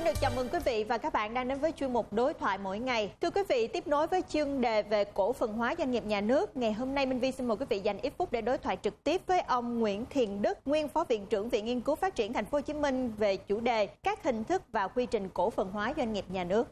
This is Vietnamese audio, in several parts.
Xin được chào mừng quý vị và các bạn đang đến với chuyên mục đối thoại mỗi ngày. Thưa quý vị, tiếp nối với chuyên đề về cổ phần hóa doanh nghiệp nhà nước, ngày hôm nay Minh Vi xin mời quý vị dành ít phút để đối thoại trực tiếp với ông Nguyễn Thiền Đức, nguyên phó viện trưởng Viện Nghiên cứu Phát triển Thành phố Hồ Chí Minh về chủ đề các hình thức và quy trình cổ phần hóa doanh nghiệp nhà nước.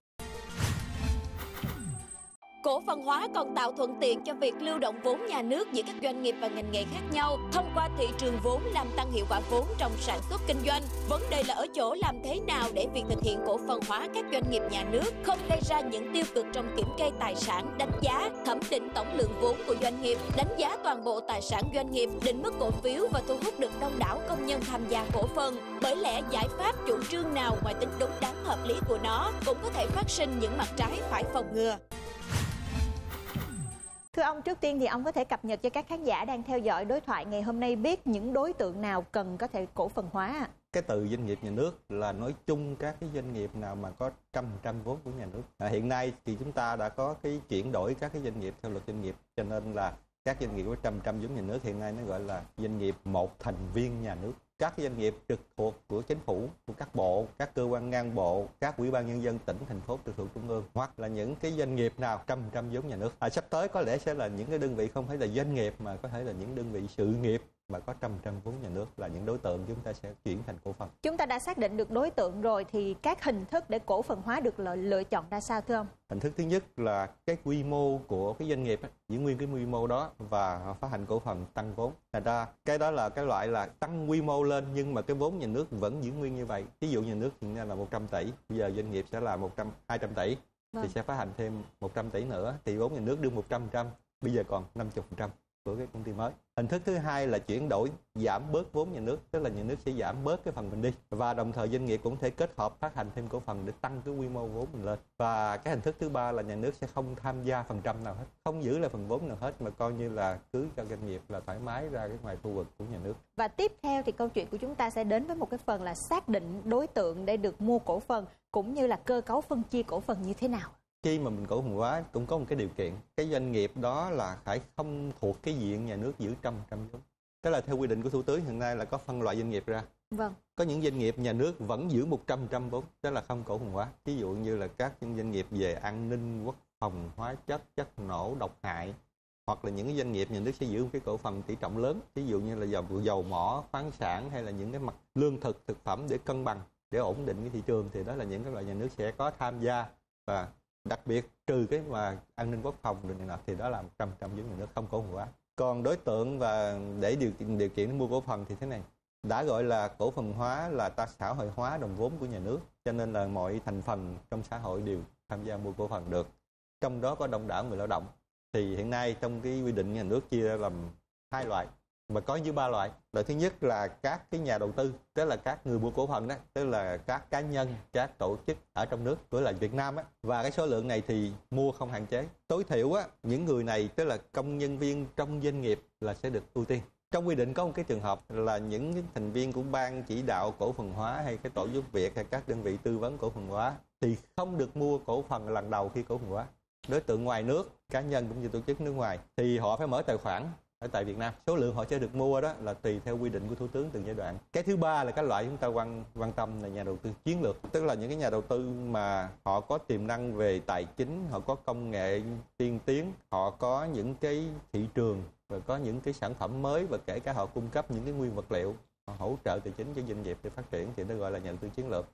Cổ phần hóa còn tạo thuận tiện cho việc lưu động vốn nhà nước giữa các doanh nghiệp và ngành nghề khác nhau thông qua thị trường vốn làm tăng hiệu quả vốn trong sản xuất kinh doanh. Vấn đề là ở chỗ làm thế nào để việc thực hiện cổ phần hóa các doanh nghiệp nhà nước không gây ra những tiêu cực trong kiểm kê tài sản, đánh giá, thẩm định tổng lượng vốn của doanh nghiệp, đánh giá toàn bộ tài sản doanh nghiệp, định mức cổ phiếu và thu hút được đông đảo công nhân tham gia cổ phần. Bởi lẽ giải pháp chủ trương nào ngoài tính đúng đắn hợp lý của nó cũng có thể phát sinh những mặt trái phải phòng ngừa. Thưa ông, trước tiên thì ông có thể cập nhật cho các khán giả đang theo dõi đối thoại ngày hôm nay biết những đối tượng nào cần có thể cổ phần hóa ạ? cái từ doanh nghiệp nhà nước là nói chung các cái doanh nghiệp nào mà có trăm trăm vốn của nhà nước à, hiện nay thì chúng ta đã có cái chuyển đổi các cái doanh nghiệp theo luật doanh nghiệp cho nên là các doanh nghiệp có trăm trăm vốn nhà nước hiện nay nó gọi là doanh nghiệp một thành viên nhà nước các doanh nghiệp trực thuộc của chính phủ của các bộ các cơ quan ngang bộ các ủy ban nhân dân tỉnh thành phố trực thuộc trung ương hoặc là những cái doanh nghiệp nào trăm trăm vốn nhà nước. À, sắp tới có lẽ sẽ là những cái đơn vị không phải là doanh nghiệp mà có thể là những đơn vị sự nghiệp mà có trăm trăm vốn nhà nước là những đối tượng chúng ta sẽ chuyển thành cổ phần. Chúng ta đã xác định được đối tượng rồi thì các hình thức để cổ phần hóa được lựa, lựa chọn ra sao thưa ông? hình thức thứ nhất là cái quy mô của cái doanh nghiệp giữ nguyên cái quy mô đó và phát hành cổ phần tăng vốn. Thành ra cái đó là cái loại là tăng quy mô lên nhưng mà cái vốn nhà nước vẫn giữ nguyên như vậy. Ví dụ nhà nước hiện nay là 100 tỷ bây giờ doanh nghiệp sẽ là 100 200 tỷ Vâng. thì sẽ phát hành thêm 100 tỷ nữa. Thì vốn nhà nước đưa 100 trăm bây giờ còn 50 trăm của cái công ty mới. Hình thức thứ hai là chuyển đổi, giảm bớt vốn nhà nước, tức là nhà nước sẽ giảm bớt cái phần mình đi. Và đồng thời doanh nghiệp cũng thể kết hợp phát hành thêm cổ phần để tăng cái quy mô vốn mình lên. Và cái hình thức thứ ba là nhà nước sẽ không tham gia phần trăm nào hết, không giữ lại phần vốn nào hết, mà coi như là cứ cho doanh nghiệp là thoải mái ra cái ngoài khu vực của nhà nước. Và tiếp theo thì câu chuyện của chúng ta sẽ đến với một cái phần là xác định đối tượng để được mua cổ phần, cũng như là cơ cấu phân chia cổ phần như thế nào khi mà mình cổ phần hóa cũng có một cái điều kiện. Cái doanh nghiệp đó là phải không thuộc cái diện nhà nước giữ trăm trăm vốn. Tức là theo quy định của thủ tướng hiện nay là có phân loại doanh nghiệp ra. Vâng. có những doanh nghiệp nhà nước vẫn giữ 100 trăm vốn đó là không cổ phần hóa. Ví dụ như là các những doanh nghiệp về an ninh quốc phòng hóa chất chất nổ độc hại hoặc là những cái doanh nghiệp nhà nước sẽ giữ một cái cổ phần tỷ trọng lớn. Ví dụ như là dầu dầu mỏ khoáng sản hay là những cái mặt lương thực thực phẩm để cân bằng để ổn định cái thị trường thì đó là những cái loại nhà nước sẽ có tham gia và đặc biệt, trừ cái mà an ninh quốc phòng rồi này nọ thì đó là một trăm vốn nhà nước không cổ phần hóa còn đối tượng và để điều kiện điều kiện mua cổ phần thì thế này. Đã gọi là cổ phần hóa là ta xã hội hóa đồng vốn của nhà nước, cho nên là mọi thành phần trong xã hội đều tham gia mua cổ phần được. Trong đó có đông đảo người lao động. Thì hiện nay trong cái quy định nhà nước chia ra làm hai loại mà có như ba loại. Loại thứ nhất là các cái nhà đầu tư, tức là các người mua cổ phần đó tức là các cá nhân, các tổ chức ở trong nước, với là Việt Nam á. Và cái số lượng này thì mua không hạn chế. Tối thiểu á, những người này, tức là công nhân viên trong doanh nghiệp là sẽ được ưu tiên. Trong quy định có một cái trường hợp là những thành viên của ban chỉ đạo cổ phần hóa hay cái tổ giúp việc hay các đơn vị tư vấn cổ phần hóa thì không được mua cổ phần lần đầu khi cổ phần hóa. Đối tượng ngoài nước, cá nhân cũng như tổ chức nước ngoài thì họ phải mở tài khoản ở tại Việt Nam, số lượng họ sẽ được mua đó là tùy theo quy định của thủ tướng từng giai đoạn. Cái thứ ba là cái loại chúng ta quan quan tâm là nhà đầu tư chiến lược, tức là những cái nhà đầu tư mà họ có tiềm năng về tài chính, họ có công nghệ tiên tiến, họ có những cái thị trường, và có những cái sản phẩm mới, và kể cả họ cung cấp những cái nguyên vật liệu họ hỗ trợ tài chính cho doanh nghiệp để phát triển thì nó gọi là nhà đầu tư chiến lược.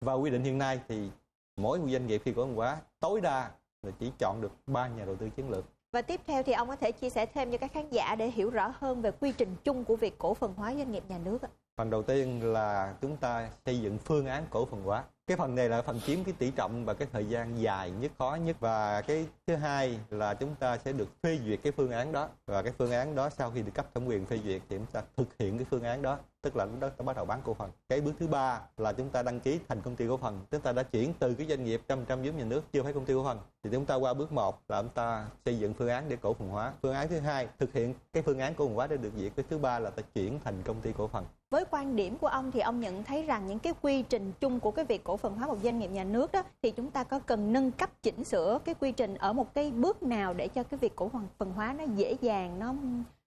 Và quy định hiện nay thì mỗi một doanh nghiệp khi cổ phần hóa tối đa là chỉ chọn được ba nhà đầu tư chiến lược. Và tiếp theo thì ông có thể chia sẻ thêm cho các khán giả để hiểu rõ hơn về quy trình chung của việc cổ phần hóa doanh nghiệp nhà nước ạ. phần đầu tiên là chúng ta xây dựng phương án cổ phần hóa cái phần này là phần chiếm cái tỷ trọng và cái thời gian dài nhất, khó nhất. Và cái thứ hai là chúng ta sẽ được phê duyệt cái phương án đó. Và cái phương án đó sau khi được cấp thẩm quyền phê duyệt thì chúng ta thực hiện cái phương án đó, tức là lúc đó ta bắt đầu bán cổ phần. Cái bước thứ ba là chúng ta đăng ký thành công ty cổ phần. Chúng ta đã chuyển từ cái doanh nghiệp trăm trăm vốn nhà nước chưa phải công ty cổ phần. Thì chúng ta qua bước một là chúng ta xây dựng phương án để cổ phần hóa. Phương án thứ hai, thực hiện cái phương án cổ phần hóa để được duyệt. Cái thứ ba là ta chuyển thành công ty cổ phần. Với quan điểm của ông thì ông nhận thấy rằng những cái quy trình chung của cái việc cổ phần hóa một doanh nghiệp nhà nước đó thì chúng ta có cần nâng cấp chỉnh sửa cái quy trình ở một cái bước nào để cho cái việc cổ phần phần hóa nó dễ dàng nó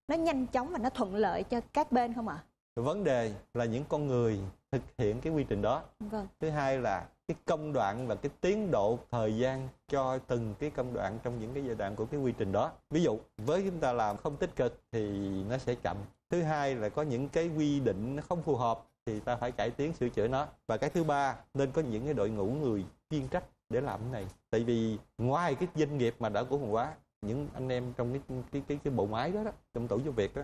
nó nhanh chóng và nó thuận lợi cho các bên không ạ? vấn đề là những con người thực hiện cái quy trình đó. Vâng. Thứ hai là cái công đoạn và cái tiến độ thời gian cho từng cái công đoạn trong những cái giai đoạn của cái quy trình đó. Ví dụ với chúng ta làm không tích cực thì nó sẽ chậm. Thứ hai là có những cái quy định nó không phù hợp thì ta phải cải tiến sửa chữa nó. Và cái thứ ba nên có những cái đội ngũ người chuyên trách để làm cái này. Tại vì ngoài cái doanh nghiệp mà đã cổ phần hóa những anh em trong cái cái cái, cái bộ máy đó, đó trong tổ giúp việc đó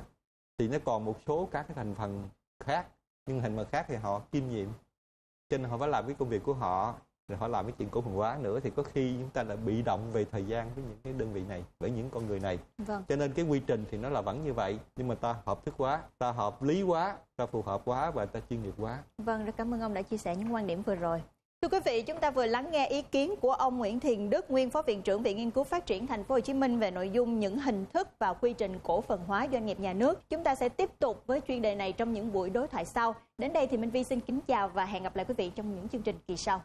thì nó còn một số các cái thành phần khác. Nhưng thành phần khác thì họ kiêm nhiệm. Cho nên họ phải làm cái công việc của họ rồi họ làm cái chuyện cổ phần hóa nữa thì có khi chúng ta là bị động về thời gian với những cái đơn vị này với những con người này vâng cho nên cái quy trình thì nó là vẫn như vậy nhưng mà ta hợp thức hóa ta hợp lý hóa ta phù hợp hóa và ta chuyên nghiệp hóa Vâng, rất cảm ơn ông đã chia sẻ những quan điểm vừa rồi. Thưa quý vị, chúng ta vừa lắng nghe ý kiến của ông Nguyễn Thiền Đức, nguyên phó viện trưởng Viện Nghiên cứu Phát triển Thành phố Hồ Chí Minh về nội dung những hình thức và quy trình cổ phần hóa doanh nghiệp nhà nước. Chúng ta sẽ tiếp tục với chuyên đề này trong những buổi đối thoại sau. Đến đây thì Minh Vi xin kính chào và hẹn gặp lại quý vị trong những chương trình kỳ sau.